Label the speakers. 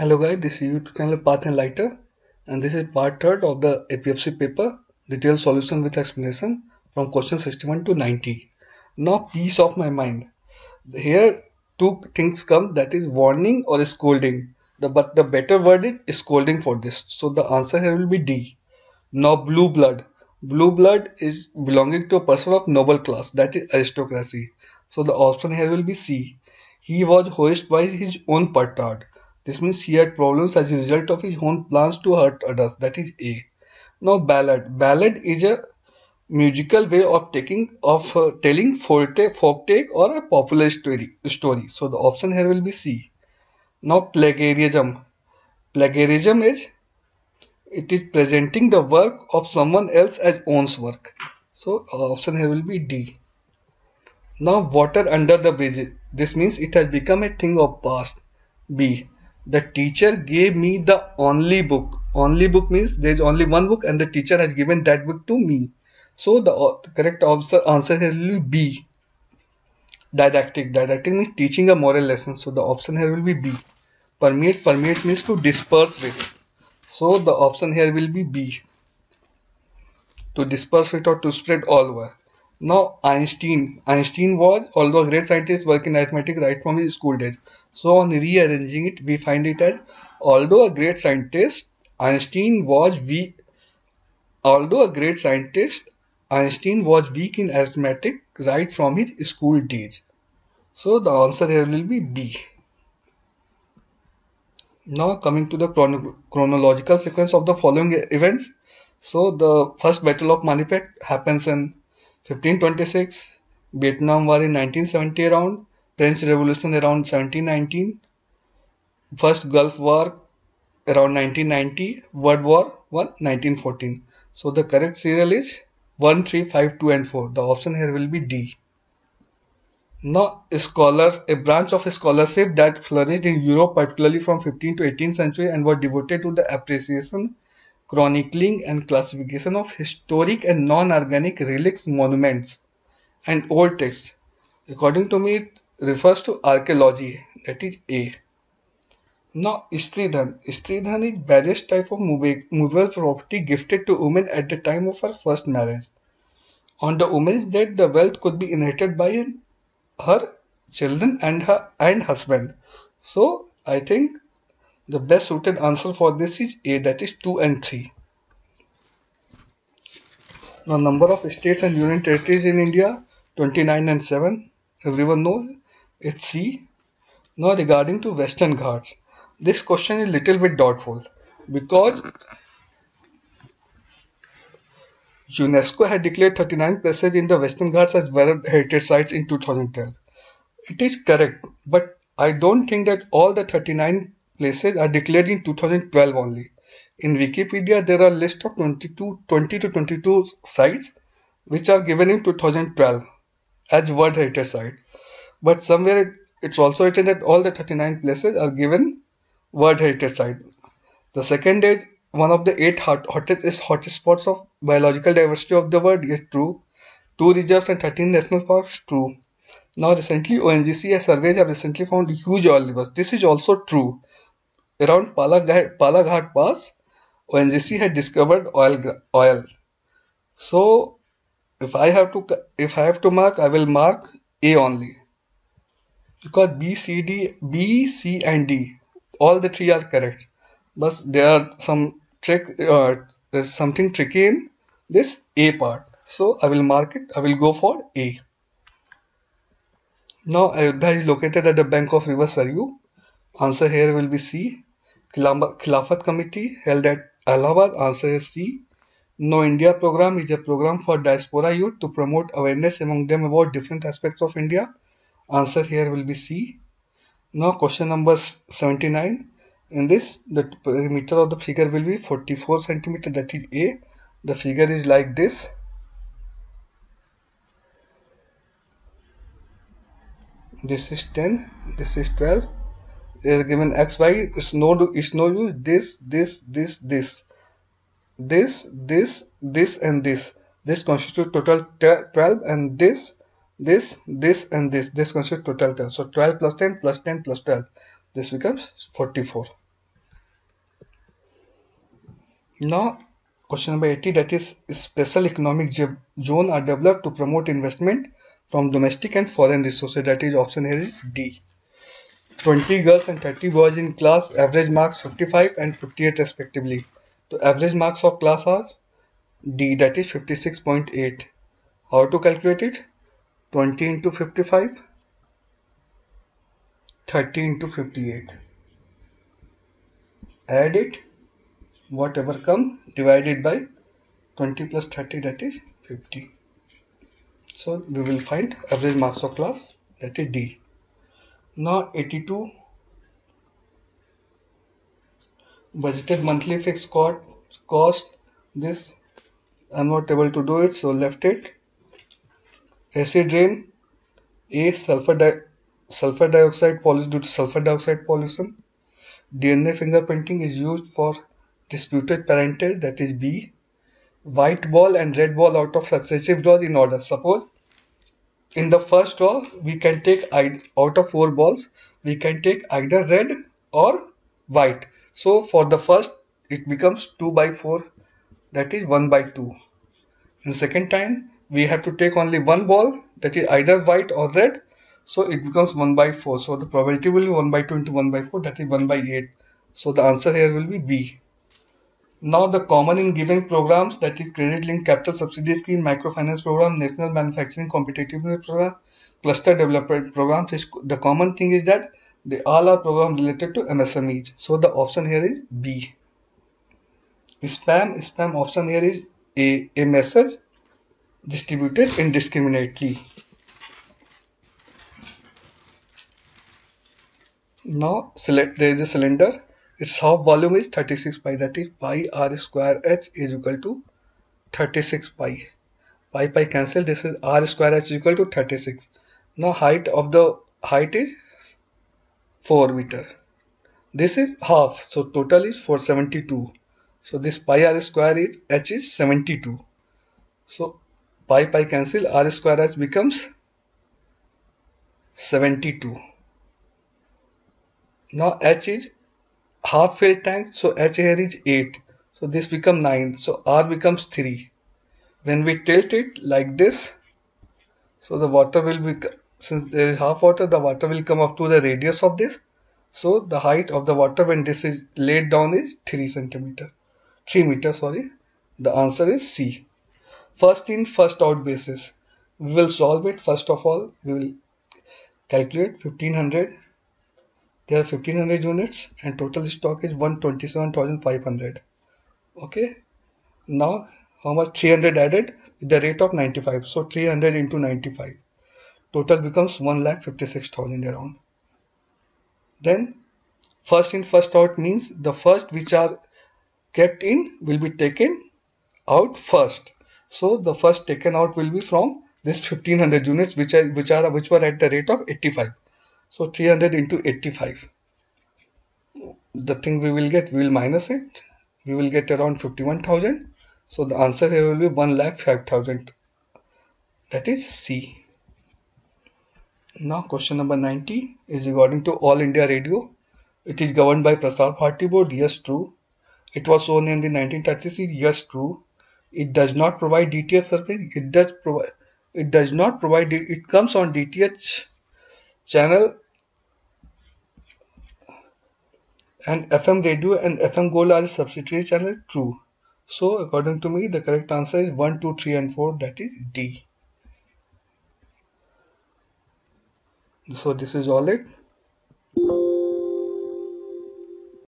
Speaker 1: Hello guys, this is YouTube channel Path Enlighter and this is part third of the APFC paper, detailed solution with explanation from question 61 to 90. Now piece of my mind. Here two things come that is warning or scolding. The, but the better word is scolding for this. So the answer here will be D. Now blue blood. Blue blood is belonging to a person of noble class that is aristocracy. So the option here will be C. He was hoisted by his own petard this means he had problems as a result of his own plans to hurt others. That is A. Now ballad. Ballad is a musical way of taking of uh, telling folk tale or a popular story. Story. So the option here will be C. Now plagiarism. Plagiarism is it is presenting the work of someone else as own's work. So option here will be D. Now water under the bridge. This means it has become a thing of past. B the teacher gave me the only book. Only book means there is only one book and the teacher has given that book to me. So the, correct answer, answer here will be didactic. Didactic means teaching a moral lesson. So the option here will be b. Permeate. Permeate means to disperse with. So the option here will be b. To disperse it or to spread all over now Einstein, Einstein was although a great scientist work in arithmetic right from his school days. So on rearranging it, we find it as although a great scientist, Einstein was weak. Although a great scientist, Einstein was weak in arithmetic right from his school days. So the answer here will be B. Now coming to the chrono chronological sequence of the following events. So the first battle of Panipat happens in 1526, Vietnam War in 1970 around, French Revolution around 1719, First Gulf War around 1990, World War 1 1914. So the correct serial is 1, 3, 5, 2 and 4. The option here will be D. Now scholars, a branch of scholarship that flourished in Europe particularly from 15th to 18th century and was devoted to the appreciation chronicling and classification of historic and non-organic relics, monuments, and old texts. According to me, it refers to archaeology, that is A. Now, Stridhan. Stridhan is various type of movable property gifted to women at the time of her first marriage. On the woman's death, the wealth could be inherited by her children and her and husband. So, I think the best suited answer for this is A that is 2 and 3. Now number of states and union territories in India 29 and 7. Everyone knows it's C. Now regarding to Western Ghats. This question is little bit doubtful because UNESCO had declared 39 places in the Western Ghats as World Heritage Sites in 2012. It is correct, but I don't think that all the 39 places are declared in 2012 only. In Wikipedia, there are list of 22, 20 to 22 sites which are given in 2012 as World Heritage Site. But somewhere it's also written that all the 39 places are given World Heritage Site. The second is one of the eight hot, hottest, is hottest spots of biological diversity of the world. Yes, true. Two reserves and 13 national parks. True. Now recently ONGC surveys have recently found huge oil rivers. This is also true around Palaghat, Palaghat Pass, ONGC had discovered oil. Oil. So, if I have to if I have to mark, I will mark A only because B, C, D, B, C, and D, all the three are correct. But there are some trick. Uh, there's something tricky in this A part. So I will mark it. I will go for A. Now Ayodhya is located at the bank of river Saryu. Answer here will be C. Khilafat Committee held at Allahabad answer is C. Know India program is a program for diaspora youth to promote awareness among them about different aspects of India. Answer here will be C. Now question number 79. In this, the perimeter of the figure will be 44 centimeter. That is A. The figure is like this. This is 10. This is 12 is given x y it's no it's no use this this this this. This this this and this. This constitute total 12 and this this this and this. This constitute total 10 so 12 plus 10 plus 10 plus 12 this becomes 44 Now, question number 80 that is special economic zone are developed to promote investment from domestic and foreign resources. That is option here is D. 20 girls and 30 boys in class, average marks 55 and 58 respectively. So average marks of class are D that is 56.8. How to calculate it? 20 into 55, 30 into 58. Add it, whatever come divided by 20 plus 30 that is 50. So we will find average marks of class that is D. Now 82 budgeted monthly fixed cost this I'm not able to do it so left it. Acid rain A sulfur di sulfur dioxide pollution due to sulfur dioxide pollution. DNA fingerprinting is used for disputed parentage that is B. White ball and red ball out of successive draws in order. Suppose in the first draw we can take out of four balls we can take either red or white. So for the first it becomes 2 by 4 that is 1 by 2 in second time we have to take only one ball that is either white or red. So it becomes 1 by 4 so the probability will be 1 by 2 into 1 by 4 that is 1 by 8 so the answer here will be B now the common in given programs that is credit linked capital subsidy scheme, microfinance program, national manufacturing competitiveness program, cluster development programs. The common thing is that they all are programs related to MSMEs. So the option here is B. Spam, spam option here is A, a message distributed indiscriminately. Now select there is a cylinder its half volume is 36 pi that is pi r square h is equal to 36 pi. Pi pi cancel this is r square h is equal to 36. Now height of the height is 4 meter. This is half so total is 472. So this pi r square is h is 72. So pi pi cancel r square h becomes 72. Now h is half filled tank so h here is 8 so this become 9 so r becomes 3 when we tilt it like this so the water will be since there is half water the water will come up to the radius of this. So the height of the water when this is laid down is 3 centimeter. 3 meter sorry. The answer is C. First in first out basis. We will solve it. First of all we will calculate 1500 there are 1500 units and total stock is 127,500 okay? Now how much 300 added? With the rate of 95 so 300 into 95 total becomes 1,56,000 around. Then first in first out means the first which are kept in will be taken out first. So the first taken out will be from this 1500 units which are which are which were at the rate of 85 so 300 into 85. The thing we will get, we will minus it. We will get around 51,000. So the answer here will be 1 lakh 5,000. That is C. Now question number 90 is regarding to All India Radio. It is governed by Prasar Bharati Board. Yes, true. It was so named in 1936. Yes, true. It does not provide DTH service. It does provide. It does not provide. It comes on DTH channel and FM radio and FM gold are subsidiary channel true. So according to me the correct answer is 1, 2, 3 and 4 that is D. So this is all it.